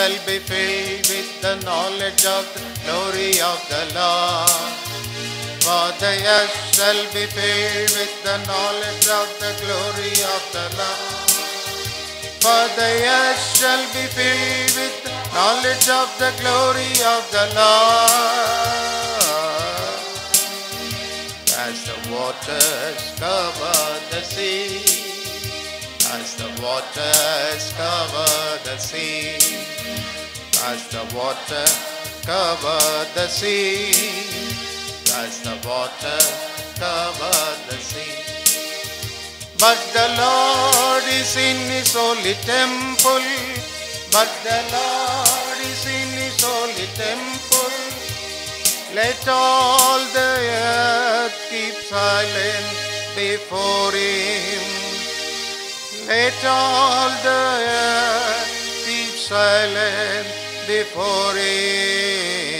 shall be filled with the knowledge of the glory of the Lord. For the earth shall be filled with the knowledge of the glory of the Lord. For the earth shall be filled with the knowledge of the glory of the Lord. As the waters cover the sea, as the waters cover the sea, as the water cover the sea, as the water cover the sea. But the Lord is in his holy temple. But the Lord is in his holy temple. Let all the earth keep silent before him. Let all the earth silent before him.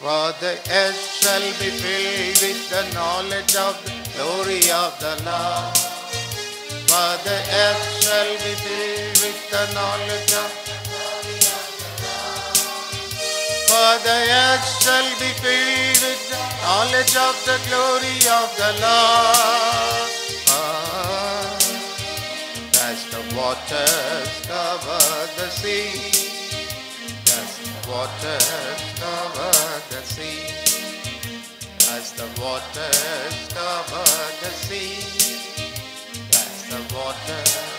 For the earth shall be filled with the knowledge of the glory of the Lord. For the earth shall be filled with the knowledge of the glory of the Lord. For the earth shall be filled with the knowledge of the glory of the Lord. As the waters cover the sea, as the waters cover the sea, as the waters cover the sea, as the waters